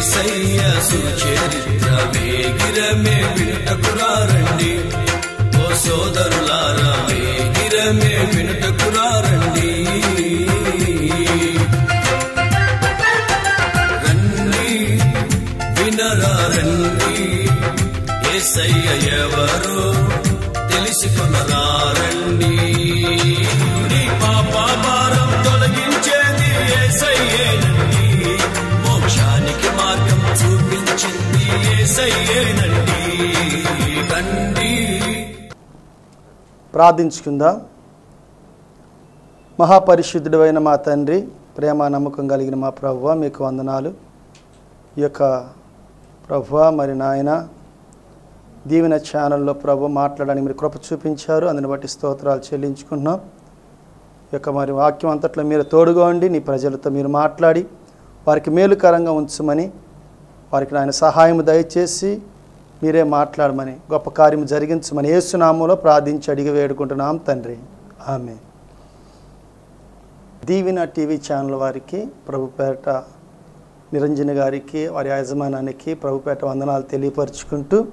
చేసే ఏసయ్య ప్రార్థించుకుందాం. మహాపరిశుద్ధుడైన మా తండ్రి ప్రేమ నమ్మకం కలిగిన మా ప్రభువ మీకు వందనాలు. ఈ యొక్క ప్రభువ మరి నాయన దీవెన ఛానల్లో ప్రభు మాట్లాడడానికి మీరు కృప చూపించారు. అందుని బట్టి స్తోత్రాలు చెల్లించుకుంటున్నాం. ఈ యొక్క మరి వాక్యం అంతట్లో మీరు తోడుగా ఉండి నీ ప్రజలతో మీరు మాట్లాడి వారికి మేలుకరంగా ఉంచమని వారికి ఆయన సహాయం దయచేసి మీరే మాట్లాడమని గొప్ప కార్యం జరిగించమని ఏసునామంలో ప్రార్థించి అడిగి వేడుకుంటున్నాం తండ్రి. ఆమె దీవిన టీవీ ఛానల్ వారికి ప్రభుపేట నిరంజన్ గారికి వారి యజమానానికి ప్రభుపేట వందనాలు తెలియపరుచుకుంటూ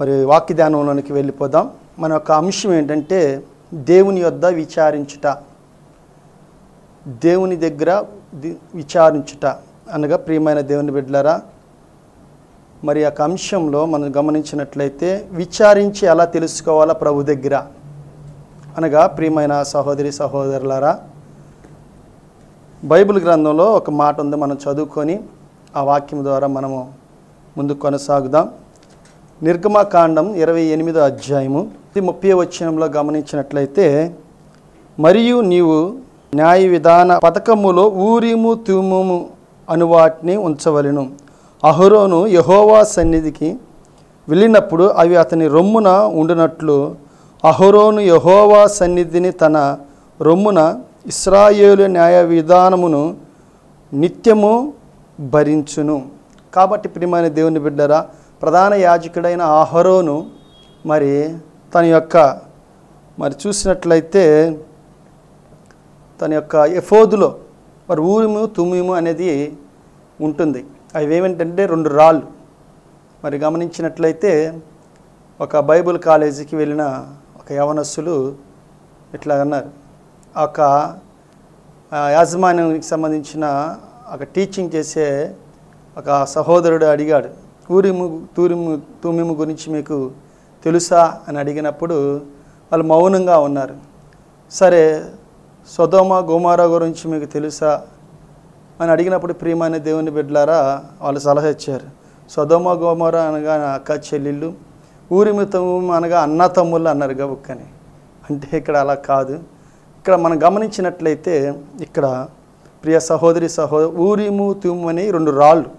మరి వాక్య ధ్యానంలోనికి వెళ్ళిపోదాం. మన యొక్క అంశం ఏంటంటే దేవుని యొద్ద విచారించుట. దేవుని దగ్గర విచారించుట. అనగా ప్రియమైన దేవుని బిడ్డలారా మరి ఒక యొక్క అంశంలో మనం గమనించినట్లయితే విచారించి ఎలా తెలుసుకోవాలా ప్రభు దగ్గర? అనగా ప్రియమైన సహోదరి సహోదరులారా బైబిల్ గ్రంథంలో ఒక మాట ఉంది మనం చదువుకొని ఆ వాక్యం ద్వారా మనము ముందుకు కొనసాగుదాం. నిర్గమకాండం ఇరవై ఎనిమిదో అధ్యాయము ఇది ముప్పై వచ్చినంలో గమనించినట్లయితే మరియు నీవు న్యాయ విధాన పథకములో ఊరిము తూముము అను వాటిని ఉంచవలెను. అహరోను యహోవా సన్నిధికి వెళ్ళినప్పుడు అవి అతని రొమ్మున ఉండినట్లు అహరోను యహోవా సన్నిధిని తన రొమ్మున ఇస్రాయేలు న్యాయ విధానమును నిత్యము భరించును. కాబట్టి ప్రియమైన దేవుని బిడ్డరా ప్రధాన యాజకుడైన అహరోను మరి తన యొక్క మరి చూసినట్లయితే తన యొక్క ఎఫోదులో మరి ఊరిము తుమ్మిము అనేది ఉంటుంది. అవి ఏమిటంటే రెండు రాళ్ళు. మరి గమనించినట్లయితే ఒక బైబిల్ కాలేజీకి వెళ్ళిన ఒక యవనస్సులు ఇట్లా అన్నారు. ఒక యాజమాన్యానికి సంబంధించిన ఒక టీచింగ్ చేసే ఒక సహోదరుడు అడిగాడు ఊరిము తూరిము తూమిము గురించి మీకు తెలుసా? అని అడిగినప్పుడు వాళ్ళు మౌనంగా ఉన్నారు. సరే సొదోమ గోమారా గురించి మీకు తెలుసా? అని అడిగినప్పుడు ప్రియమైన దేవుని బిడ్డలారా వాళ్ళు సలహా ఇచ్చారు. సొదోమ గోమారా అనగా అక్క చెల్లెళ్ళు ఊరిమితము అనగా అన్న తమ్ముళ్ళు అన్నారు గబుక్కని. అంటే ఇక్కడ అలా కాదు. ఇక్కడ మనం గమనించినట్లయితే ఇక్కడ ప్రియ సహోదరి సహోదరు ఊరిము తుమ్ము అని రెండు రాళ్ళు.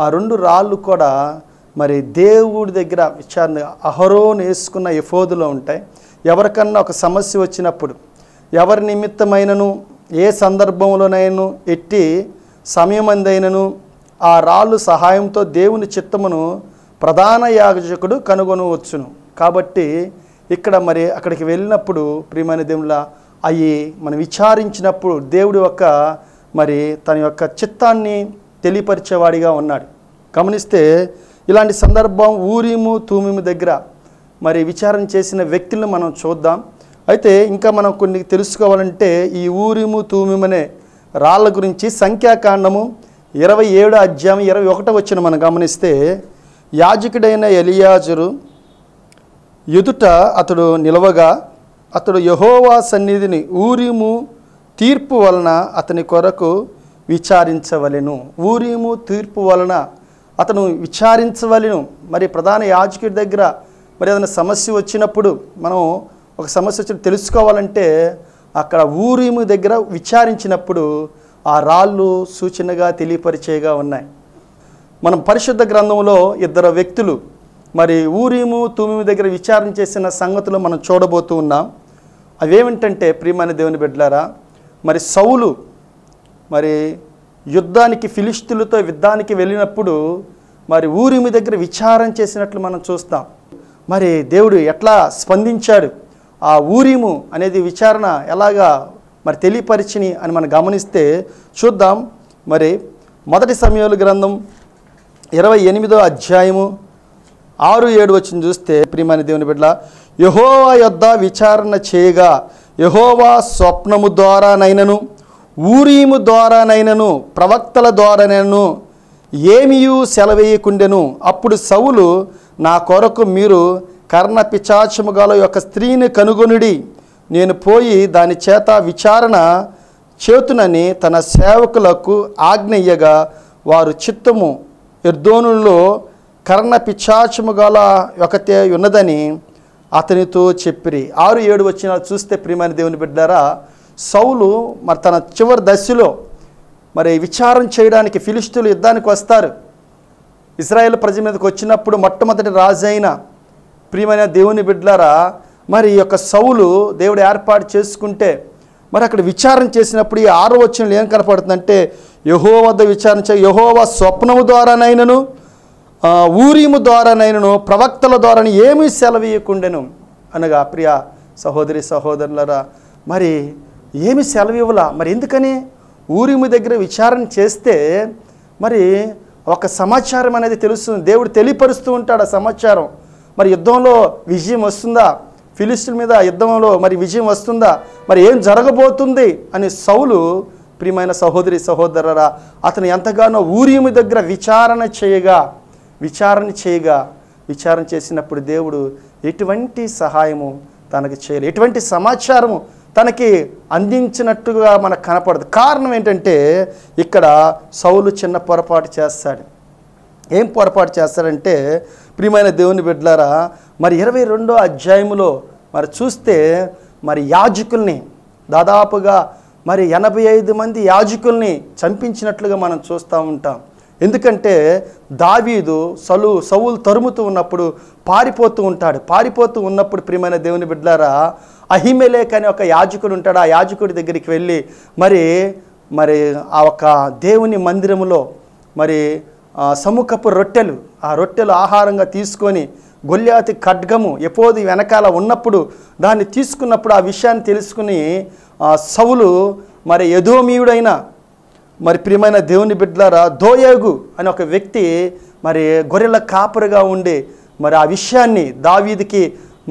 ఆ రెండు రాళ్ళు కూడా మరి దేవుడి దగ్గర విచారణ అహరోను వేసుకున్న ఎఫోదులో ఉంటాయి. ఎవరికన్నా ఒక సమస్య వచ్చినప్పుడు ఎవరి నిమిత్తమైనను ఏ సందర్భంలోనైనను ఎట్టి సమయమందైనను ఆ రాళ్ళు సహాయంతో దేవుని చిత్తమును ప్రధాన యాజకుడు కనుగొనవచ్చును. కాబట్టి ఇక్కడ మరి అక్కడికి వెళ్ళినప్పుడు ప్రియమైన దేవుళ్ళ అవి మనం విచారించినప్పుడు దేవుడి యొక్క మరి తన యొక్క చిత్తాన్ని తెలియపరిచేవాడిగా ఉన్నాడు. గమనిస్తే ఇలాంటి సందర్భం ఊరిము తూమిము దగ్గర మరి విచారణ చేసిన వ్యక్తులను మనం చూద్దాం. అయితే ఇంకా మనం కొన్ని తెలుసుకోవాలంటే ఈ ఊరిము తూమిమనే రాళ్ళ గురించి సంఖ్యాకాండము ఇరవై ఏడు అధ్యాయం ఇరవై ఒకటో వచ్చిన మనం గమనిస్తే యాజకుడైన ఎలియాజరు ఎదుట అతడు నిలవగా అతడు యహోవా సన్నిధిని ఊరిము తీర్పు వలన అతని కొరకు విచారించవలెను. ఊరిము తీర్పు వలన అతను విచారించవలెను. మరి ప్రధాన యాజకుడి దగ్గర మరి ఏదైనా సమస్య వచ్చినప్పుడు మనం ఒక సమస్య వచ్చి తెలుసుకోవాలంటే అక్కడ ఊరిము దగ్గర విచారించినప్పుడు ఆ రాళ్ళు సూచనగా తెలియపరిచేగా ఉన్నాయి. మనం పరిశుద్ధ గ్రంథంలో ఇద్దరు వ్యక్తులు మరి ఊరిము తూమిము దగ్గర విచారణ చేసిన సంగతులు మనం చూడబోతూ ఉన్నాం. అవేమిటంటే ప్రియమైన దేవుని బిడ్డలారా మరి సౌలు మరి యుద్ధానికి ఫిలిస్తులతో యుద్ధానికి వెళ్ళినప్పుడు మరి ఊరిమి దగ్గర విచారం చేసినట్లు మనం చూస్తాం. మరి దేవుడు ఎట్లా స్పందించాడు? ఆ ఊరిము అనేది విచారణ ఎలాగా మరి తెలియపరిచిని అని మనం గమనిస్తే చూద్దాం. మరి మొదటి సమయాలు గ్రంథం ఇరవై ఎనిమిదో అధ్యాయము ఆరు ఏడు వచ్చిన చూస్తే ప్రియమైన దేవుని బిడ్డ యహోవా యొద్ద విచారణ చేయగా యహోవా స్వప్నము ద్వారానైనను ఊరీము ద్వారానైనను ప్రవక్తల ద్వారానైనను ఏమియు సెలవేయకుండెను. అప్పుడు సవులు నా కొరకు మీరు కర్ణ పిచాచము గల యొక్క స్త్రీని కనుగొనుడి. నేను పోయి దాని చేత విచారణ చేతునని తన సేవకులకు ఆజ్ఞయ్యగా వారు చిత్తము. ఎర్దోనులో కర్ణ పిచాచము గల ఒకతే ఉన్నదని అతనితో చెప్పిరి. ఆరు ఏడు వచ్చిన చూస్తే ప్రియమైన దేవుని బిడ్డారా సౌలు మరి తన చివరి దశలో మరి విచారం చేయడానికి ఫిలిస్తులు యుద్ధానికి వస్తారు. ఇజ్రాయెల్ ప్రజల మీదకి వచ్చినప్పుడు మొట్టమొదటి రాజైన ప్రియమైన దేవుని బిడ్డలారా మరి ఈ యొక్క సౌలు దేవుడు ఏర్పాటు చేసుకుంటే మరి అక్కడ విచారణ చేసినప్పుడు ఈ ఆరో వచ్చినలు ఏం కనపడుతుందంటే యహో వద్ద విచారణ చే యహోవ స్వప్నము ద్వారానైనను ఊరిము ద్వారానైనను ప్రవక్తల ద్వారా ఏమీ సెలవీయకుండెను అనగా ప్రియ సహోదరి సహోదరులరా మరి ఏమి సెలవివ్వలా? మరి ఎందుకని? ఊరిము దగ్గర విచారణ చేస్తే మరి ఒక సమాచారం అనేది తెలుస్తుంది. దేవుడు తెలియపరుస్తూ ఉంటాడు ఆ సమాచారం. మరి యుద్ధంలో విజయం వస్తుందా? ఫిలిస్టుల మీద యుద్ధంలో మరి విజయం వస్తుందా? మరి ఏం జరగబోతుంది? అని సౌలు ప్రియమైన సహోదరి సహోదరరా అతను ఎంతగానో ఊరిము దగ్గర విచారణ చేయగా విచారణ చేయగా విచారణ చేసినప్పుడు దేవుడు ఎటువంటి సహాయము తనకి చేయలేదు ఎటువంటి సమాచారము తనకి అందించినట్టుగా మనకు కనపడదు. కారణం ఏంటంటే ఇక్కడ సౌలు చిన్న పొరపాటు చేస్తాడు. ఏం పొరపాటు చేస్తాడంటే ప్రియమైన దేవుని బిడ్డలారా మరి ఇరవై రెండో అధ్యాయంలో మరి చూస్తే మరి యాజకుల్ని దాదాపుగా మరి ఎనభై ఐదు మంది యాజకుల్ని చంపించినట్లుగా మనం చూస్తూ ఉంటాం. ఎందుకంటే దావీదు సలు సవులు తరుముతూ ఉన్నప్పుడు పారిపోతూ ఉంటాడు. పారిపోతూ ఉన్నప్పుడు ప్రియమైన దేవుని బిడ్డలారా అహిమెలేక్ అనే ఒక యాజకుడు ఉంటాడు. ఆ యాజకుడి దగ్గరికి వెళ్ళి మరి మరి ఆ ఒక దేవుని మందిరములో మరి సముఖపు రొట్టెలు ఆ రొట్టెలు ఆహారంగా తీసుకొని గొల్లాతి ఖడ్గము ఎపోది వెనకాల ఉన్నప్పుడు దాన్ని తీసుకున్నప్పుడు ఆ విషయాన్ని తెలుసుకుని సవులు మరి యధోమీయుడైన మరి ప్రియమైన దేవుని బిడ్డలారా దోయేగు అనే ఒక వ్యక్తి మరి గొర్రెల కాపరిగా ఉండి మరి ఆ విషయాన్ని దావీదికి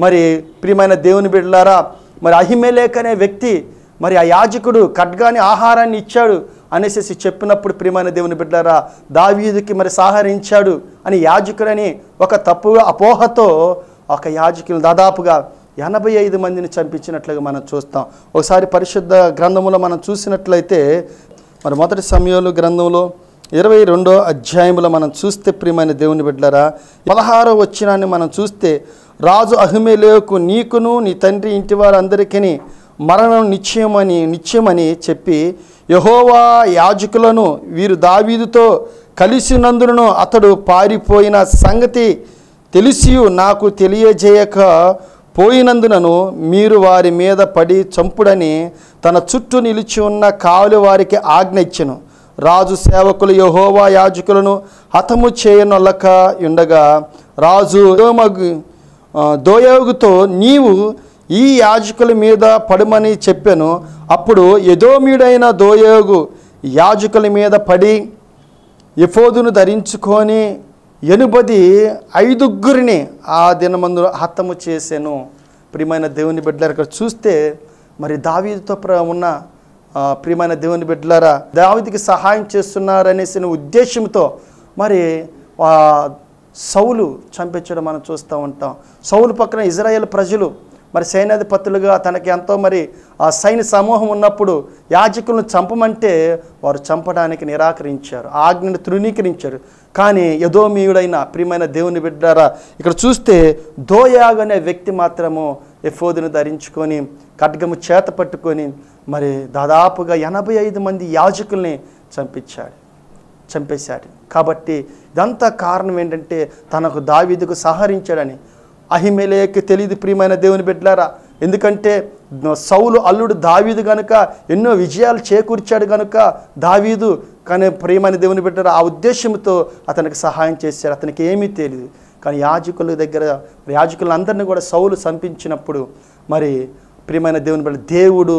మరి ప్రియమైన దేవుని బిడ్డలారా మరి అహిమేలేక్ అనే వ్యక్తి మరి ఆ యాజకుడు ఖడ్గాని ఆహారాన్ని ఇచ్చాడు. అనేసి చెప్పినప్పుడు ప్రియమైన దేవుని బిడ్డారా దావీదుకి మరి సహకరించాడు అని యాజకుడని ఒక తప్పు అపోహతో ఒక యాజకులు దాదాపుగా ఎనభై ఐదు మందిని చంపించినట్లుగా మనం చూస్తాం. ఒకసారి పరిశుద్ధ గ్రంథములో మనం చూసినట్లయితే మరి మొదటి సమయంలో గ్రంథంలో ఇరవై రెండో అధ్యాయంలో మనం చూస్తే ప్రియమైన దేవుని బిడ్డరా పదహారో వచ్చినాన్ని మనం చూస్తే రాజు అహిమేలేకు నీకును నీ తండ్రి ఇంటి వారందరికీ మరణం నిశ్చయమని నిశ్చయమని చెప్పి యహోవా యాజకులను వీరు దావీదుతో కలిసినందునను అతడు పారిపోయిన సంగతి తెలిసి నాకు తెలియజేయక పోయినందునను మీరు వారి మీద పడి చంపుడని తన చుట్టూ నిలిచి ఉన్న కావలి వారికి ఆజ్ఞ ఇచ్చెను. రాజు సేవకులు యహోవా యాజకులను హతము చేయనొల్లక ఉండగా రాజు దోమగు దోయోగుతో నీవు ఈ యాజకుల మీద పడమని చెప్పాను. అప్పుడు యదోమీడైన దోయోగు యాజకుల మీద పడి ఎఫోదును ధరించుకొని ఎనుబది ఐదుగురిని ఆ దినమందు హతము చేశాను ప్రియమైన దేవుని బిడ్డలారా ఇక్కడ చూస్తే మరి దావీతో ఉన్న ప్రియమైన దేవుని బిడ్డలారా దావిదికి సహాయం చేస్తున్నారనేసిన ఉద్దేశంతో మరి సౌలు చంపించడం మనం చూస్తూ ఉంటాం. సౌలు పక్కన ఇజ్రాయేల్ ప్రజలు మరి సైన్యాధిపతులుగా తనకి ఎంతో మరి ఆ సైన్య సమూహం ఉన్నప్పుడు యాజకులను చంపమంటే వారు చంపడానికి నిరాకరించారు. ఆజ్ఞను తృణీకరించారు. కానీ యదోమీయుడైన ప్రియమైన దేవుని బిడ్డారా ఇక్కడ చూస్తే దోయాగ్ అనే వ్యక్తి మాత్రము ఎఫోదును ధరించుకొని ఖడ్గము చేత పట్టుకొని మరి దాదాపుగా ఎనభై ఐదు మంది యాజకుల్ని చంపించాడు చంపేశాడు. కాబట్టి ఇదంతా కారణం ఏంటంటే తనకు దావీదుకు సహరించాడని అహిమేలయకి తెలియదు ప్రియమైన దేవుని బిడ్డలారా. ఎందుకంటే సౌలు అల్లుడు దావీదు గనుక ఎన్నో విజయాలు చేకూర్చాడు కనుక దావీదు కానీ ప్రియమైన దేవుని బిడ్డరా ఆ ఉద్దేశంతో అతనికి సహాయం చేశారు. అతనికి ఏమీ తెలియదు కానీ యాజకుల దగ్గర యాజకులందరినీ కూడా సౌలు సంపించినప్పుడు మరి ప్రియమైన దేవుని బిడ్డ దేవుడు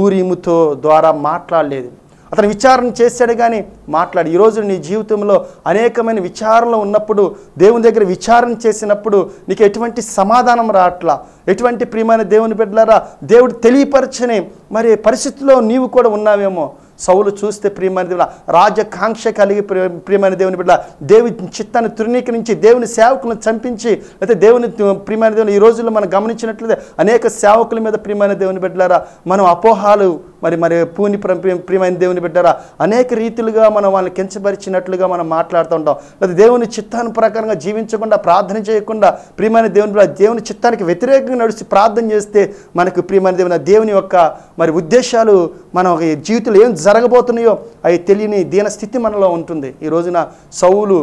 ఊరిముతో ద్వారా మాట్లాడలేదు. అతను విచారణ చేశాడు కానీ మాట్లాడు. ఈరోజు నీ జీవితంలో అనేకమైన విచారణలు ఉన్నప్పుడు దేవుని దగ్గర విచారణ చేసినప్పుడు నీకు ఎటువంటి సమాధానం రావట్లా? ఎటువంటి ప్రియమైన దేవుని బిడ్డలారా దేవుడు తెలియపరచని మరి పరిస్థితిలో నీవు కూడా ఉన్నావేమో? సౌలు చూస్తే ప్రియమైన దేవుడు రాజకాంక్ష కలిగి ప్రియ- ప్రియమైన దేవుని బిడ్డ దేవుని చిత్తాన్ని తృణీకరించి దేవుని సేవకులను చంపించి అయితే దేవుని ప్రియమైన దేవుని ఈ రోజుల్లో మనం గమనించినట్లయితే అనేక సేవకుల మీద ప్రియమైన దేవుని బిడ్డలారా మనం అపోహాలు మరి మరి పూని ప్రియమైన దేవుని బిడ్డారా అనేక రీతిలుగా మనం వాళ్ళని కించపరిచినట్లుగా మనం మాట్లాడుతూ ఉంటాం. లేదా దేవుని చిత్తాన్ని ప్రకారంగా జీవించకుండా ప్రార్థన చేయకుండా ప్రియమైన దేవుని దేవుని చిత్తానికి వ్యతిరేకంగా నడిచి ప్రార్థన చేస్తే మనకు ప్రియమైన దేవుని దేవుని యొక్క మరి ఉద్దేశాలు మన జీవితంలో ఏం జరగబోతున్నాయో అవి తెలియని దీన స్థితి మనలో ఉంటుంది. ఈ రోజున సౌలు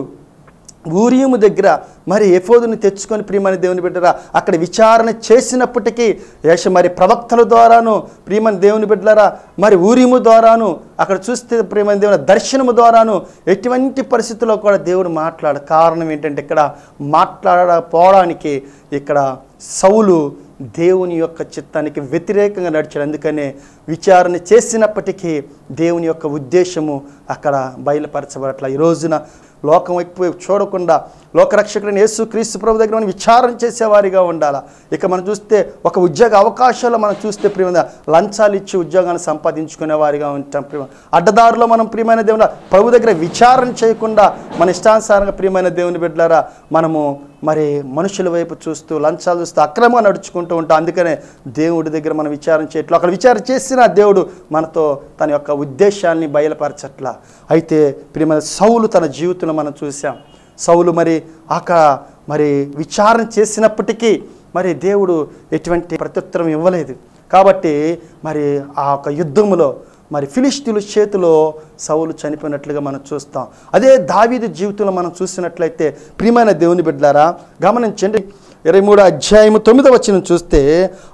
ఊరియము దగ్గర మరి ఎఫోదుని తెచ్చుకొని ప్రియమని దేవుని బిడ్డరా అక్కడ విచారణ చేసినప్పటికీ యశ మరి ప్రవక్తల ద్వారాను ప్రియమని దేవుని బిడ్డలారా మరి ఊరియము ద్వారాను అక్కడ చూస్తే ప్రియమని దేవుని దర్శనము ద్వారాను ఎటువంటి పరిస్థితుల్లో కూడా దేవుడు మాట్లాడ కారణం ఏంటంటే ఇక్కడ మాట్లాడపోవడానికి ఇక్కడ సౌలు దేవుని యొక్క చిత్తానికి వ్యతిరేకంగా నడిచాడు. అందుకనే విచారణ చేసినప్పటికీ దేవుని యొక్క ఉద్దేశము అక్కడ బయలుపరచబడట్ల. ఈ రోజున లోకం ఎక్కువ చూడకుండా లోకరక్షకుడిని యేసు క్రీస్తు ప్రభు దగ్గర మనం విచారణ చేసేవారిగా ఉండాలా? ఇక మనం చూస్తే ఒక ఉద్యోగ అవకాశాలు మనం చూస్తే ప్రియమైన లంచాలు ఇచ్చి ఉద్యోగాన్ని సంపాదించుకునే వారిగా ఉంటాం ప్రియమ అడ్డదారులో మనం ప్రియమైన దేవుని ప్రభు దగ్గర విచారణ చేయకుండా మన ఇష్టానుసారంగా ప్రియమైన దేవుని బిడ్డలారా మనము మరి మనుషుల వైపు చూస్తూ లంచాలు చూస్తూ అక్రమంగా నడుచుకుంటూ ఉంటాం. అందుకనే దేవుడి దగ్గర మనం విచారం చేయట్లు. అక్కడ విచారం చేసిన దేవుడు మనతో తన యొక్క ఉద్దేశాన్ని బయలుపరచట్లా. అయితే ప్రియమైన సౌలు తన జీవితంలో మనం చూసాం. సౌలు మరి అక్కడ మరి విచారణ చేసినప్పటికీ మరి దేవుడు ఎటువంటి ప్రత్యుత్తరం ఇవ్వలేదు. కాబట్టి మరి ఆ యొక్క యుద్ధములో మరి ఫిలిస్తీన్ల చేతిలో సౌలు చనిపోయినట్లుగా మనం చూస్తాం. అదే దావీదు జీవితంలో మనం చూసినట్లయితే ప్రియమైన దేవుని బిడ్డలారా గమనించండి. ఇరవై మూడు అధ్యాయము తొమ్మిదవ వచ్చిన చూస్తే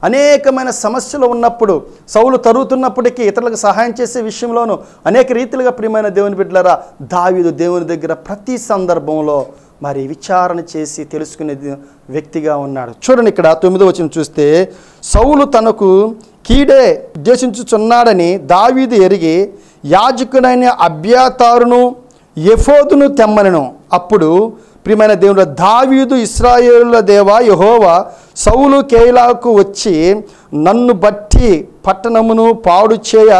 అనేకమైన సమస్యలు ఉన్నప్పుడు సౌలు తరుగుతున్నప్పటికీ ఇతరులకు సహాయం చేసే విషయంలోనూ అనేక రీతిలుగా ప్రియమైన దేవుని బిడ్డలరా దావీదు దేవుని దగ్గర ప్రతి సందర్భంలో మరి విచారణ చేసి తెలుసుకునే వ్యక్తిగా ఉన్నాడు. చూడండి ఇక్కడ తొమ్మిదో వచ్చిన చూస్తే సౌలు తనకు కీడే ఉద్దేశించుచున్నాడని దావీదు ఎరిగి యాజకుడైన అభ్యాతారును ఎఫోదును తెమ్మనను. అప్పుడు ప్రియమైన దేవుడు దావీదు ఇస్రాయేలుల దేవా యహోవా సౌలు కేలాకు వచ్చి నన్ను బట్టి పట్టణమును పాడు చేయ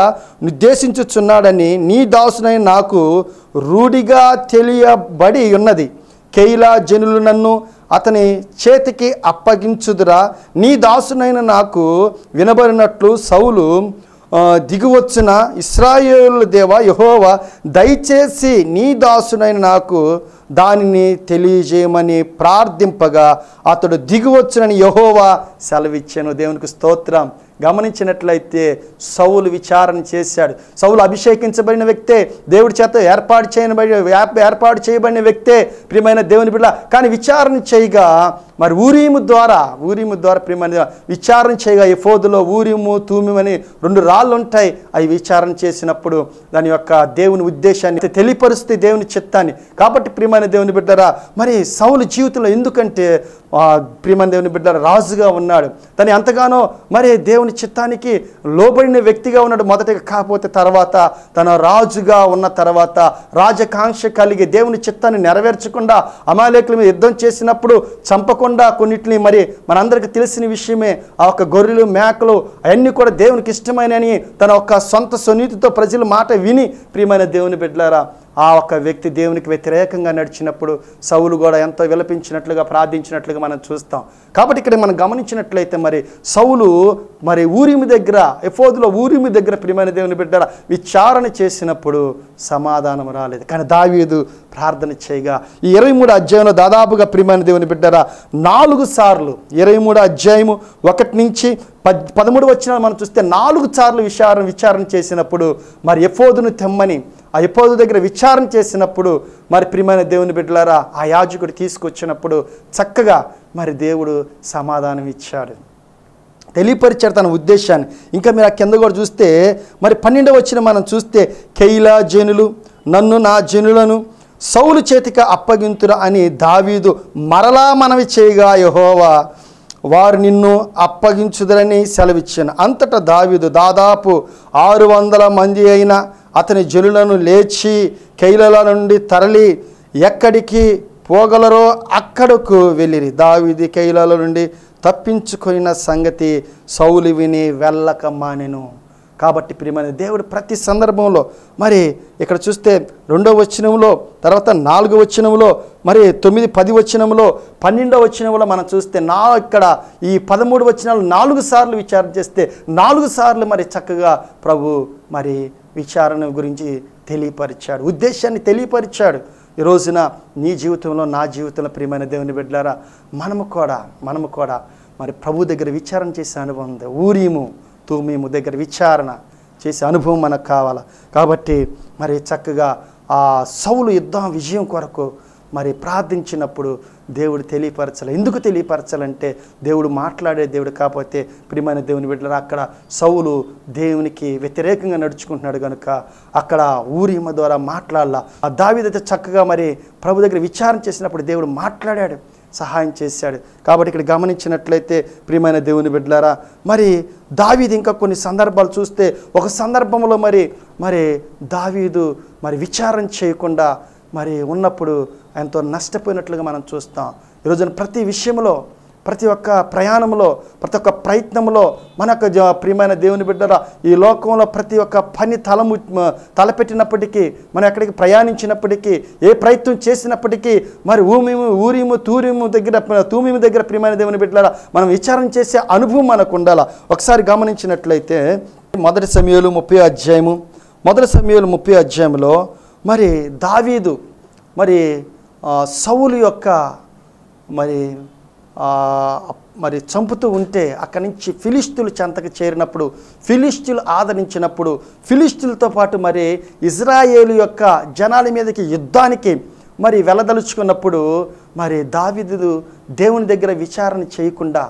నిర్దేశించుచున్నాడని నీ దాసునై నాకు రూఢిగా తెలియబడి ఉన్నది. కేయిలా జనులు నన్ను అతని చేతికి అప్పగించుదురా. నీ దాసునైన నాకు వినబడినట్లు సౌలు దిగువచ్చిన ఇస్రాయేలు దేవ యహోవా దయచేసి నీ దాసునైన నాకు దానిని తెలియజేయమని ప్రార్థింపగా అతడు దిగువచ్చునని యహోవా సెలవిచ్చాను. దేవునికి స్తోత్రం. గమనించినట్లయితే సౌలు విచారణ చేశాడు. సౌలు అభిషేకించబడిన వ్యక్తే దేవుడి చేత ఏర్పాటు చేయబడి ఏర్పాటు చేయబడిన వ్యక్తే ప్రియమైన దేవుని బిడ్డ. కానీ విచారణ చేయగా మరి ఊరీము ద్వారా ఊరీము ద్వారా ప్రియమైన విచారణ చేయగా ఎఫోదులో ఊరిము తూమిమని రెండు రాళ్ళు ఉంటాయి అవి విచారణ చేసినప్పుడు దాని యొక్క దేవుని ఉద్దేశాన్ని తెలియపరుస్తే దేవుని చిత్తాన్ని. కాబట్టి ప్రియమైన దేవుని బిడ్డరా మరి సౌలు జీవితంలో ఎందుకంటే ప్రియమైన దేవుని బిడ్డ రాజుగా ఉన్నాడు. తను ఎంతగానో మరి దేవుని చిత్తానికి లోబడిన వ్యక్తిగా ఉన్నాడు. మొదటగా కాకపోతే తర్వాత తన రాజుగా ఉన్న తర్వాత రాజకాంక్ష కలిగి దేవుని చిత్తాన్ని నెరవేర్చకుండా అమాలేకుల మీద యుద్ధం చేసినప్పుడు చంపకుండా కొన్నిటిని మరి మనందరికీ తెలిసిన విషయమే. ఆ యొక్క గొర్రెలు మేకలు అవన్నీ కూడా దేవునికి ఇష్టమైనని తన యొక్క సొంత సునీతితో ప్రజల మాట విని ప్రియమైన దేవుని బిడ్డలారా ఆ ఒక్క వ్యక్తి దేవునికి వ్యతిరేకంగా నడిచినప్పుడు సౌలు కూడా ఎంతో విలపించినట్లుగా ప్రార్థించినట్లుగా మనం చూస్తాం. కాబట్టి ఇక్కడ మనం గమనించినట్లయితే మరి సౌలు మరి ఊరిమి దగ్గర ఎఫోదులో ఊరిమి దగ్గర ప్రియమైన దేవుని బిడ్డ విచారణ చేసినప్పుడు సమాధానం రాలేదు. కానీ దావీదు ప్రార్థన చేయగా ఈ ఇరవై మూడు అధ్యాయంలో దాదాపుగా ప్రియమైన దేవుని బిడ్డరా నాలుగు సార్లు ఇరవై మూడు అధ్యాయము ఒకటి నుంచి పద్ పదమూడు వచ్చిన మనం చూస్తే నాలుగు సార్లు విచారణ విచారణ చేసినప్పుడు మరి ఎఫోదును తెమ్మని ఆ ఎపోదు దగ్గర విచారణ చేసినప్పుడు మరి ప్రియమైన దేవుని బిడ్డలారా ఆ యాజకుడు తీసుకొచ్చినప్పుడు చక్కగా మరి దేవుడు సమాధానం ఇచ్చాడు. తెలియపరిచాడు తన ఉద్దేశాన్ని. ఇంకా మీరు ఆ కింద కూడా చూస్తే మరి పన్నెండవ వచ్చిన మనం చూస్తే కైలా జనులు నన్ను నా జనులను సౌలు చేతికి అప్పగింతురు అని దావీదు మరలా మనవి చేయగా యహోవా వారు నిన్ను అప్పగించుదరని సెలవిచ్చాను. అంతటా దావీదు దాదాపు ఆరు వందల మంది అయిన అతని జనులను లేచి కైలల నుండి తరలి ఎక్కడికి పోగలరో అక్కడకు వెళ్ళిరి. దావిది కైలాల నుండి తప్పించుకున్న సంగతి సౌలు విని వెళ్ళక మానెను. కాబట్టి ప్రియమైన దేవుడు ప్రతి సందర్భంలో మరి ఇక్కడ చూస్తే రెండో వచనంలో తర్వాత నాలుగో వచనంలో మరి తొమ్మిది పది వచనంలో పన్నెండో వచనంలో మనం చూస్తే నా ఇక్కడ ఈ పదమూడు వచనాలు నాలుగు సార్లు విచారణ చేస్తే నాలుగు సార్లు మరి చక్కగా ప్రభు మరి విచారణ గురించి తెలియపరిచాడు. ఉద్దేశాన్ని తెలియపరిచాడు. ఈ రోజున నీ జీవితంలో నా జీవితంలో ప్రియమైన దేవుని బిడ్డారా మనము కూడా మనము కూడా మరి ప్రభు దగ్గర విచారణ చేసే అనుభవం ఉంది. ఊరీము తూమీము దగ్గర విచారణ చేసే అనుభవం మనకు కావాలి. కాబట్టి మరి చక్కగా ఆ సౌలు యుద్ధం విజయం కొరకు మరి ప్రార్థించినప్పుడు దేవుడు తెలియపరచాలి. ఎందుకు తెలియపరచాలంటే దేవుడు మాట్లాడే దేవుడు కాకపోతే ప్రియమైన దేవుని బిడ్డలు అక్కడ సౌలు దేవునికి వ్యతిరేకంగా నడుచుకుంటున్నాడు కనుక అక్కడ ఊరిమ ద్వారా మాట్లాడాల. ఆ దావిదైతే చక్కగా మరి ప్రభు దగ్గర విచారణ చేసినప్పుడు దేవుడు మాట్లాడాడు సహాయం చేశాడు. కాబట్టి ఇక్కడ గమనించినట్లయితే ప్రియమైన దేవుని బిడ్డలారా మరి దావీదు ఇంకా కొన్ని సందర్భాలు చూస్తే ఒక సందర్భంలో మరి మరి దావీదు మరి విచారం చేయకుండా మరి ఉన్నప్పుడు ఆయనతో నష్టపోయినట్లుగా మనం చూస్తాం. ఈరోజున ప్రతి విషయంలో ప్రతి ఒక్క ప్రయాణంలో ప్రతి ఒక్క ప్రయత్నంలో మన యొక్క ప్రియమైన దేవుని బిడ్డరా ఈ లోకంలో ప్రతి ఒక్క పని తలము తలపెట్టినప్పటికీ మనం ఎక్కడికి ప్రయాణించినప్పటికీ ఏ ప్రయత్నం చేసినప్పటికీ మరి ఊమిము ఊరిము తూరిము దగ్గర తూమిము దగ్గర ప్రియమైన దేవుని బిడ్డరా మనం విచారణ చేసే అనుభవం మనకు ఉండాలా? ఒకసారి గమనించినట్లయితే మొదటి సమయంలో ముప్పై అధ్యాయము మొదటి సమయంలో ముప్పై అధ్యాయంలో మరి దావీదు మరి ఆ, సౌలు యొక్క మరి మరి చంపుతూ ఉంటే అక్కడి నుంచి ఫిలిస్తులు చెంతకు చేరినప్పుడు ఫిలిస్తులు ఆదరించినప్పుడు ఫిలిస్తులతో పాటు మరి ఇజ్రాయేలు యొక్క జనాల మీదకి యుద్ధానికి మరి వెళ్ళదలుచుకున్నప్పుడు మరి దావీదు దేవుని దగ్గర విచారణ చేయకుండా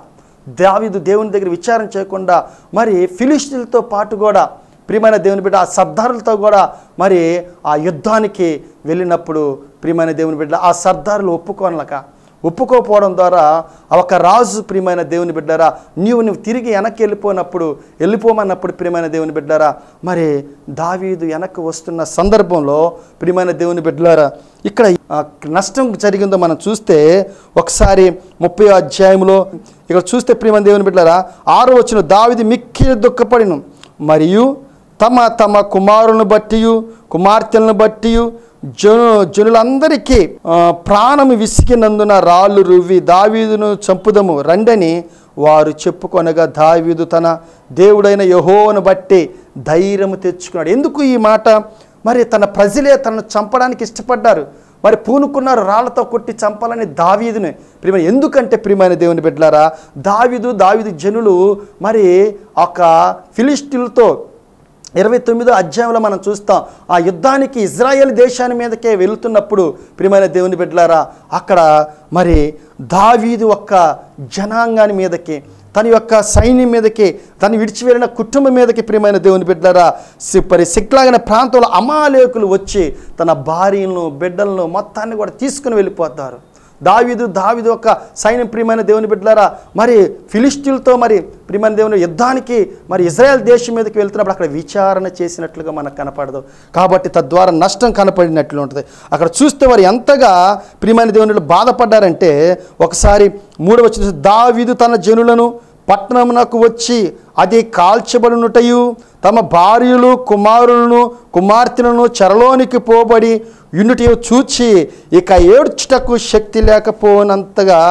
దావీదు దేవుని దగ్గర విచారణ చేయకుండా మరి ఫిలిస్తులతో పాటు కూడా ప్రియమైన దేవుని బిడ్డ ఆ సర్దారులతో కూడా మరి ఆ యుద్ధానికి వెళ్ళినప్పుడు ప్రియమైన దేవుని బిడ్డ ఆ సర్దారులు ఒప్పుకోనలక ఒప్పుకోపోవడం ద్వారా ఆ ఒక రాజు ప్రియమైన దేవుని బిడ్డారా నీవు నువ్వు తిరిగి వెనక్కి వెళ్ళిపోయినప్పుడు వెళ్ళిపోమన్నప్పుడు ప్రియమైన దేవుని బిడ్డారా మరి దావీదు వెనక్కి వస్తున్న సందర్భంలో ప్రియమైన దేవుని బిడ్డలారా ఇక్కడ నష్టం జరిగిందో మనం చూస్తే ఒకసారి ముప్పై అధ్యాయంలో ఇక్కడ చూస్తే ప్రియమైన దేవుని బిడ్డలారా ఆరు వచ్చిన దావిది మిక్కిలి దుఃఖపడిను మరియు తమ తమ కుమారులను బట్టి కుమార్తెలను బట్టి జను జనులందరికీ ప్రాణము విసిగినందున రాళ్ళు రువ్వి దావీదును చంపుదము రండని వారు చెప్పుకొనగా దావీదు తన దేవుడైన యహోను బట్టి ధైర్యము తెచ్చుకున్నాడు. ఎందుకు ఈ మాట? మరి తన ప్రజలే తనను చంపడానికి ఇష్టపడ్డారు. మరి పూనుకున్నారు రాళ్ళతో కొట్టి చంపాలని దావీదుని. ప్రియమ ఎందుకంటే ప్రియమైన దేవుని బిడ్డలారా దావీదు దావీదు జనులు మరి ఒక ఫిలిస్టిన్లతో ఇరవై తొమ్మిదో అధ్యాయంలో మనం చూస్తాం ఆ యుద్ధానికి ఇజ్రాయెల్ దేశాన్ని మీదకే వెళుతున్నప్పుడు ప్రియమైన దేవుని బిడ్డలారా అక్కడ మరి దావీదు ఒక్క జనాంగాన్ని మీదకి తన యొక్క సైన్యం మీదకి తను విడిచి వెళ్ళిన కుటుంబం మీదకి ప్రియమైన దేవుని బిడ్డరా సి- మరి సిక్లాగిన ప్రాంతంలో అమాలేకులు వచ్చి తన భార్యలను బిడ్డలను మొత్తాన్ని కూడా తీసుకుని వెళ్ళిపోతారు. దావీదు దావీదు ఒక సైన్యం ప్రియమైన దేవుని బిడ్డలారా మరి ఫిలిస్టీన్లతో మరి ప్రియమైన దేవుని యుద్ధానికి మరి ఇజ్రాయెల్ దేశం మీదకి వెళ్తున్నప్పుడు అక్కడ విచారణ చేసినట్లుగా మనకు కనపడదు. కాబట్టి తద్వారా నష్టం కనపడినట్లు ఉంటుంది. అక్కడ చూస్తే వారు ఎంతగా ప్రియమైన దేవుని బాధపడ్డారంటే ఒకసారి మూడవ దావీదు తన జనులను పట్టణమునకు వచ్చి అది కాల్చబడినటయు తమ భార్యలు కుమారులను కుమార్తెలను చెరలోనికి పోబడి యునిటి చూచి ఇక ఏడ్చుటకు శక్తి లేకపోనంతగా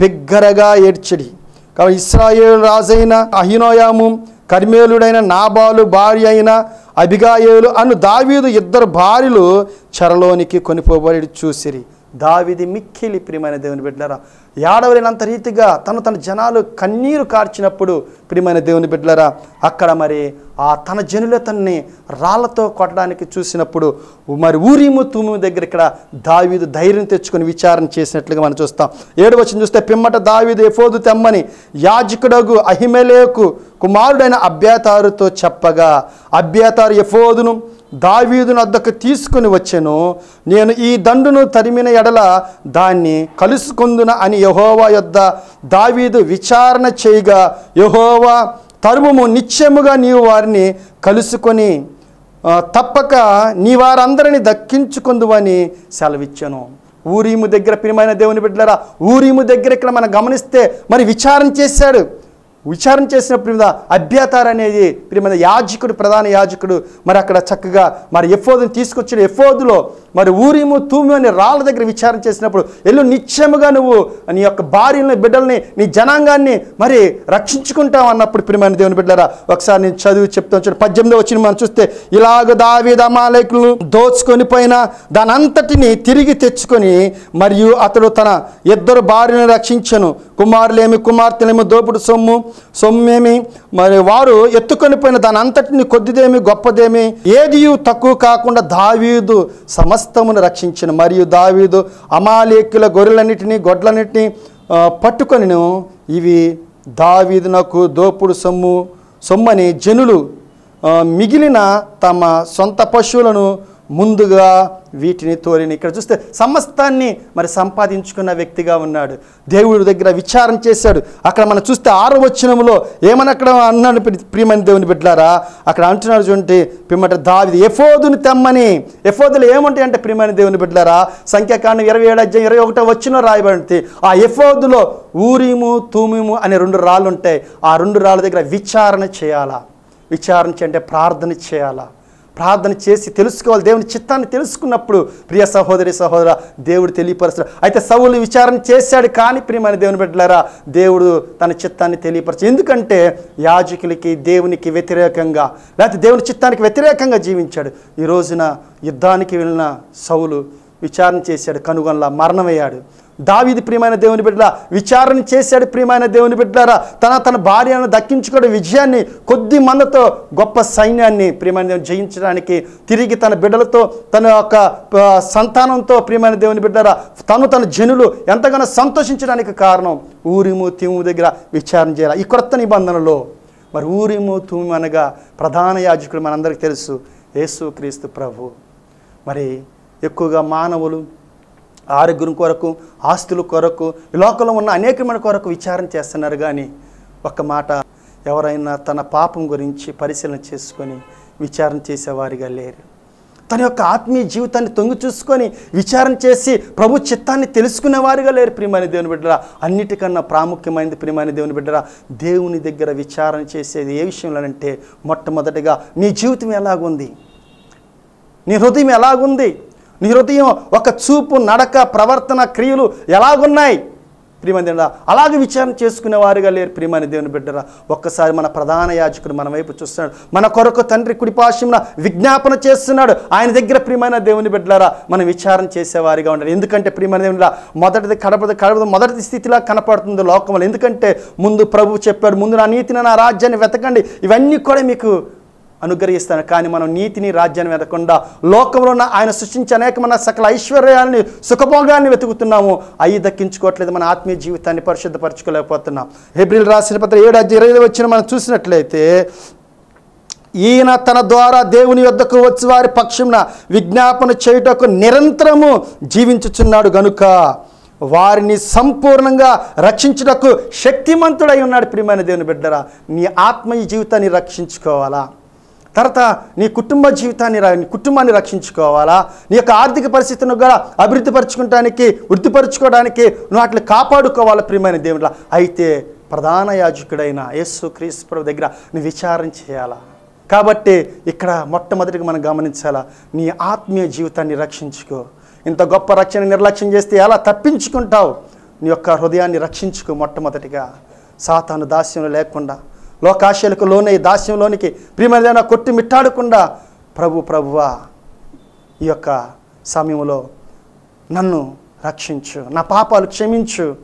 బిగ్గరగా ఏడ్చడి కాబట్టి ఇస్రాయేలు రాజైన అహినోయాము కర్మేలుడైన నాబాలు భార్య అయిన అబిగాయేలు అను దావీదు ఇద్దరు భార్యలు చెరలోనికి కొనిపోబడి చూసిరి. దావిది మిక్కిలి ప్రియమైన దేవుని బిడ్డలారా ఏడవలేనంత రీతిగా తను తన జనాలు కన్నీరు కార్చినప్పుడు ప్రియమైన దేవుని బిడ్డలారా అక్కడ మరి ఆ తన జనుల తన్ని రాళ్ళతో కొట్టడానికి చూసినప్పుడు మరి ఊరిము తూము దగ్గర ఇక్కడ దావీదు ధైర్యం తెచ్చుకొని విచారణ చేసినట్లుగా మనం చూస్తాం. ఏడు వచ్చిన చూస్తే పిమ్మట దావీదు ఎఫోదు తెమ్మని యాజకుడగు అహిమెలేకు కుమారుడైన అభ్యాతారుతో చెప్పగా అభ్యాతారు ఎఫోదును దావీదును అద్దకు తీసుకుని వచ్చెను. నేను ఈ దండును తరిమిన ఎడల దాన్ని కలుసుకుందున అని యహోవా యొద్ద దావీదు విచారణ చేయగా యహోవా తరుముము నిత్యముగా నీవు వారిని కలుసుకొని తప్పక నీ వారందరిని దక్కించుకుందువని సెలవిచ్చాను. ఊరీము దగ్గర ప్రియమైన దేవుని బిడ్డలరా ఊరీము దగ్గర ఇక్కడ మనం గమనిస్తే మరి విచారణ చేశాడు. విచారణ చేసినప్పుడు మీద అభ్యతార్ అనేది ప్రియమైన యాజకుడు ప్రధాన యాజకుడు మరి అక్కడ చక్కగా మరి ఎఫోదుని తీసుకొచ్చిన ఎఫోదులో మరి ఊరిము తూము అనే రాళ్ళ దగ్గర విచారణ చేసినప్పుడు ఎల్లు నిత్యముగా నువ్వు నీ యొక్క భార్యని బిడ్డల్ని నీ జనాంగాన్ని మరి రక్షించుకుంటావు అన్నప్పుడు ప్రియమైన దేవుని బిడ్డరా ఒకసారి నేను చదివి చెప్తాను చూడండి పద్దెనిమిది వచ్చిన మనం చూస్తే ఇలాగ దావి అమాలేకులు దోచుకొని పోయిన దాని అంతటిని తిరిగి తెచ్చుకొని మరియు అతడు తన ఇద్దరు భార్యను రక్షించను. కుమారులేమి కుమార్తెలేమి దోపుడు సొమ్ము సొమ్మేమి మరి వారు ఎత్తుకొని పోయిన దాని అంతటిని కొద్దిదేమి గొప్పదేమి ఏది తక్కువ కాకుండా దావీదు సమస్తమును రక్షించిన. మరియు దావీదు అమాలేకుల గొర్రెలన్నిటినీ గొడ్లన్నిటినీ ఆ, పట్టుకొనిను. ఇవి దావీదు నాకు దోపుడు సొమ్ము సొమ్మని జనులు మిగిలిన తమ సొంత పశువులను ముందుగా వీటిని తోలిని ఇక్కడ చూస్తే సమస్తాన్ని మరి సంపాదించుకున్న వ్యక్తిగా ఉన్నాడు. దేవుడి దగ్గర విచారం చేశాడు. అక్కడ మనం చూస్తే ఆరో వచనములో ఏమని అక్కడ అన్నాడు ప్రియమని దేవుని బిడ్డలారా? అక్కడ అంటున్నాడు చూడండి పిమ్మట దావిది ఎఫోదుని తెమ్మని. ఎఫోదులు ఏముంటాయి అంటే ప్రియమని దేవుని బిడ్డలారా? సంఖ్యాకాండం ఇరవై ఏడు అధ్యాయం ఇరవై ఒకటో వచ్చిన రాయబడింది. ఆ ఎఫోదులో ఊరిము తూమిము అనే రెండు రాళ్ళు ఉంటాయి. ఆ రెండు రాళ్ళ దగ్గర విచారణ చేయాలా? విచారణ చే- అంటే ప్రార్థన చేయాలా? ప్రార్థన చేసి తెలుసుకోవాలి. దేవుని చిత్తాన్ని తెలుసుకున్నప్పుడు ప్రియ సహోదరి సహోదర దేవుడు తెలియపరుస్తాడు. అయితే సవులు విచారణ చేశాడు కానీ ప్రియమైన దేవుని బిడ్డలారా దేవుడు తన చిత్తాన్ని తెలియపరచు ఎందుకంటే యాజకులకి దేవునికి వ్యతిరేకంగా లేకపోతే దేవుని చిత్తానికి వ్యతిరేకంగా జీవించాడు. ఈ రోజున యుద్ధానికి వెళ్ళిన సవులు విచారణ చేశాడు కనుగొనలా మరణమయ్యాడు. దావిది ప్రియమైన దేవుని బిడ్డ విచారణ చేశాడు ప్రియమైన దేవుని బిడ్డలారా. తన తన భార్యను దక్కించుకోవడం విజయాన్ని కొద్ది మందతో గొప్ప సైన్యాన్ని ప్రియమైన దేవుని జయించడానికి తిరిగి తన బిడ్డలతో తన యొక్క సంతానంతో ప్రియమైన దేవుని బిడ్డారా తను తన జనులు ఎంతగానో సంతోషించడానికి కారణం ఊరిము తిము దగ్గర విచారణ చేయాలి? ఈ కొత్త నిబంధనలో మరి ఊరిము తుము అనగా ప్రధాన యాజకుడు మనందరికీ తెలుసు యేసు క్రీస్తు ప్రభు. మరి ఎక్కువగా మానవులు ఆరోగ్యం కొరకు ఆస్తుల కొరకు ఈ లోకంలో ఉన్న అనేకమైన కొరకు విచారణ చేస్తున్నారు. కానీ ఒక మాట ఎవరైనా తన పాపం గురించి పరిశీలన చేసుకొని విచారణ చేసేవారిగా లేరు. తన యొక్క ఆత్మీయ జీవితాన్ని తొంగి చూసుకొని విచారణ చేసి ప్రభు చిత్తాన్ని తెలుసుకునేవారుగా లేరు. ప్రియమైన దేవుని బిడ్డరా అన్నిటికన్నా ప్రాముఖ్యమైనది ప్రియమైన దేవుని బిడ్డరా దేవుని దగ్గర విచారణ చేసేది ఏ విషయంలోనంటే మొట్టమొదటిగా నీ జీవితం ఎలాగుంది? నీ హృదయం ఎలాగుంది? నీ హృదయం ఒక చూపు నడక ప్రవర్తన క్రియలు ఎలాగున్నాయి? ప్రియమని దేవుడా అలాగే విచారణ చేసుకునే వారుగా లేరు ప్రియమని దేవుని బిడ్డరా. ఒక్కసారి మన ప్రధాన యాజకుడు మన వైపు చూస్తున్నాడు. మన కొరకు తండ్రి కుడిపాశమున విజ్ఞాపన చేస్తున్నాడు. ఆయన దగ్గర ప్రియమైన దేవుని బిడ్డలారా మనం విచారణ చేసేవారిగా ఉండాలి. ఎందుకంటే ప్రియమైన దేవునిలా మొదటిది కడపది కడపది మొదటి స్థితిలా కనపడుతుంది లోకంలో. ఎందుకంటే ముందు ప్రభు చెప్పాడు ముందు నా నీతిని నా రాజ్యాన్ని వెతకండి. ఇవన్నీ కూడా మీకు అనుగ్రహిస్తాను. కానీ మనం నీతిని రాజ్యాన్ని వెతకుండా లోకంలో ఉన్న ఆయన సృష్టించే అనేకమైన సకల ఐశ్వర్యాన్ని సుఖభోగాన్ని వెతుకుతున్నాము. అవి దక్కించుకోవట్లేదు మన ఆత్మీయ జీవితాన్ని పరిశుద్ధపరచుకోలేకపోతున్నాం. హెబ్రిల్ రాసిన పత్ర ఏడు ఇరవై వచ్చిన మనం చూసినట్లయితే ఈయన తన ద్వారా దేవుని యొద్దకు వచ్చి వారి పక్షంన విజ్ఞాపన చేయుటకు నిరంతరము జీవించుచున్నాడు గనుక వారిని సంపూర్ణంగా రక్షించుటకు శక్తిమంతుడై ఉన్నాడు. ప్రియమైన దేవుని బిడ్డరా నీ ఆత్మీయ జీవితాన్ని రక్షించుకోవాలా? తర్వాత నీ కుటుంబ జీవితాన్ని నీ కుటుంబాన్ని రక్షించుకోవాలా? నీ యొక్క ఆర్థిక పరిస్థితిని కూడా అభివృద్ధి పరచుకోవడానికి వృద్ధిపరచుకోవడానికి నువ్వు వాటిని కాపాడుకోవాలా ప్రియమైన దేవుడిలా అయితే ప్రధాన యాజకుడైన యేసు క్రీస్తు దగ్గర నువ్వు విచారణ చేయాలా? కాబట్టి ఇక్కడ మొట్టమొదటిగా మనం గమనించాలా నీ ఆత్మీయ జీవితాన్ని రక్షించుకో. ఇంత గొప్ప రక్షణ నిర్లక్ష్యం చేస్తే ఎలా తప్పించుకుంటావు? నీ యొక్క హృదయాన్ని రక్షించుకో మొట్టమొదటిగా. సాతాను దాస్యం లేకుండా లోకాశలకు లోనే దాస్యంలోనికి ప్రియమైన కొట్టి మిట్టాడకుండా ప్రభు ప్రభువా ఈ యొక్క సమయంలో నన్ను రక్షించు నా పాపాలు క్షమించు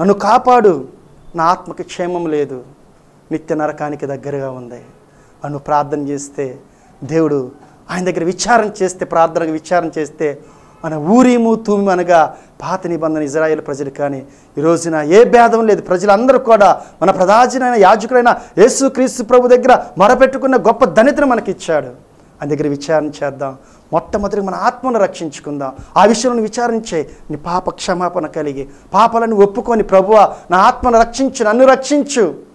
నన్ను కాపాడు. నా ఆత్మకి క్షేమం లేదు. నిత్య నరకానికి దగ్గరగా ఉంది. అను ప్రార్థన చేస్తే దేవుడు ఆయన దగ్గర విచారణ చేస్తే ప్రార్థనకు విచారణ చేస్తే మన ఊరిము తూమి అనగా పాత నిబంధన ఇజ్రాయేల్ ప్రజలు కానీ ఈ రోజున ఏ భేదం లేదు. ప్రజలందరూ కూడా మన ప్రధానమైన యాజకుడైన యేసుక్రీస్తు ప్రభు దగ్గర మొరపెట్టుకున్న గొప్ప ధనితను మనకి ఇచ్చాడు ఆయన దగ్గర విచారణ చేద్దాం. మొట్టమొదటి మన ఆత్మను రక్షించుకుందాం. ఆ విషయంలో విచారించే నీ పాప క్షమాపణ కలిగి పాపాలను ఒప్పుకొని ప్రభువ నా ఆత్మను రక్షించు నన్ను రక్షించు.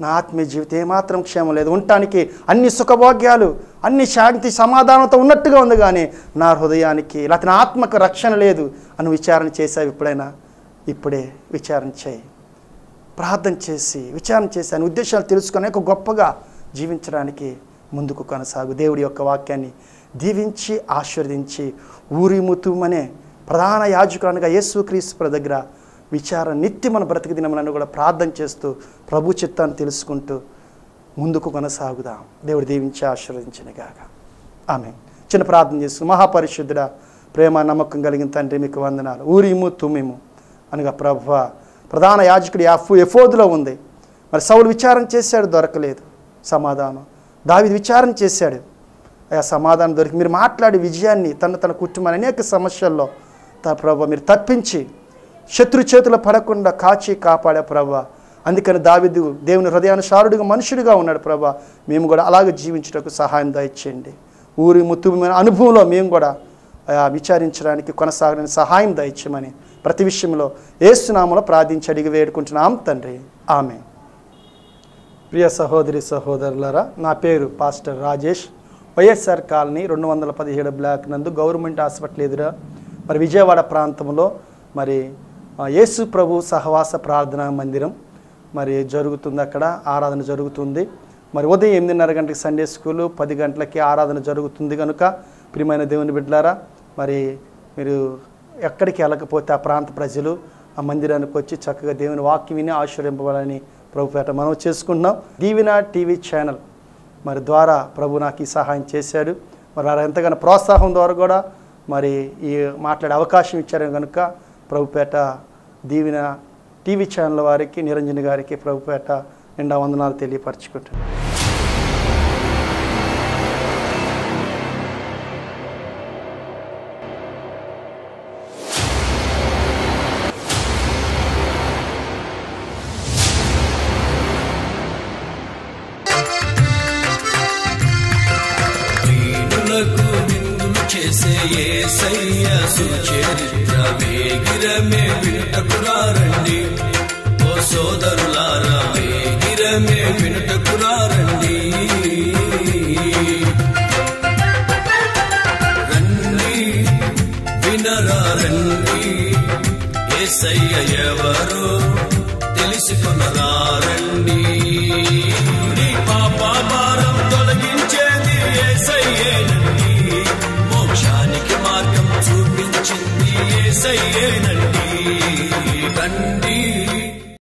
నా ఆత్మీయ జీవితం ఏమాత్రం క్షేమం లేదు. ఉండటానికి అన్ని సుఖభాగ్యాలు అన్ని శాంతి సమాధానంతో ఉన్నట్టుగా ఉంది కానీ నా హృదయానికి లేకపోతే నా ఆత్మకు రక్షణ లేదు అని విచారణ చేసావు ఎప్పుడైనా? ఇప్పుడే విచారణ చేయి. ప్రార్థన చేసి విచారణ చేసి అని ఉద్దేశాలు తెలుసుకొని ఒక గొప్పగా జీవించడానికి ముందుకు కొనసాగు. దేవుడి యొక్క వాక్యాన్ని దీవించి ఆశీర్వదించి ఊరిముతుమనే ప్రధాన యాజకురానిగా యేసుక్రీస్తు దగ్గర విచారణ నిత్యం మన బ్రతికి దినములను కూడా ప్రార్థన చేస్తూ ప్రభు చిత్తాన్ని తెలుసుకుంటూ ముందుకు కొనసాగుదాం. దేవుడు దీవించి ఆశీర్వదించినగాక. ఆమె చిన్న ప్రార్థన చేస్తూ మహాపరిశుద్ధుడ ప్రేమ నమ్మకం కలిగిన తండ్రి మీకు వందనాలు. ఊరిము తుమ్మిము అనగా ప్రభు ప్రధాన యాజకుడు ఎఫ్ ఎఫోదులో ఉంది. మరి సౌలు విచారణ చేశాడు దొరకలేదు. సమాధానం. దావిది విచారణ చేశాడు. ఆ సమాధానం దొరికి మీరు మాట్లాడి విజయాన్ని తన తన కుటుంబాన్ని అనేక సమస్యల్లో తన ప్రభు మీరు తప్పించి శత్రు చేతులు పడకుండా కాచి కాపాడే ప్రభా. అందుకని దావిదు దేవుని హృదయానుసారుడిగా మనుషుడిగా ఉన్నాడు ప్రభా. మేము కూడా అలాగే జీవించడానికి సహాయం దయచేయండి. ఊరి ముత్తుమైన అనుభవంలో మేము కూడా విచారించడానికి కొనసాగడానికి సహాయం దయచేయమని ప్రతి విషయంలో ఏసునామలో ప్రార్థించి అడిగి వేడుకుంటున్నాం తండ్రి. ఆమె ప్రియ సహోదరి సహోదరులరా నా పేరు పాస్టర్ రాజేష్. వైఎస్ఆర్ కాలనీ రెండు వందల పదిహేడు బ్లాక్ నందు గవర్నమెంట్ హాస్పిటల్ ఎదుర మరి విజయవాడ ప్రాంతంలో మరి యేసు ప్రభు సహవాస ప్రార్థనా మందిరం మరి జరుగుతుంది అక్కడ ఆరాధన జరుగుతుంది. మరి ఉదయం ఎనిమిదిన్నర గంటకి సండే స్కూలు పది గంటలకి ఆరాధన జరుగుతుంది కనుక ప్రియమైన దేవుని బిడ్డలారా మరి మీరు ఎక్కడికి వెళ్ళకపోతే ఆ ప్రాంత ప్రజలు ఆ మందిరానికి వచ్చి చక్కగా దేవుని వాక్యం విని ఆశ్చర్యింపవాలని ప్రభుపేట మనం చేసుకుంటున్నాం. దీవిన టీవీ ఛానల్ మరి ద్వారా ప్రభు నాకు ఈ సహాయం చేశాడు. మరి వారు ఎంతగానో ప్రోత్సాహం ద్వారా కూడా మరి ఈ మాట్లాడే అవకాశం ఇచ్చారు కనుక ప్రభుపేట దీవిన టీవీ ఛానల్ వారికి నిరంజన్ గారికి ప్రభుపేట నిండా వందనాలు తెలియపరచుకుంటున్నాను. செய்யேனல்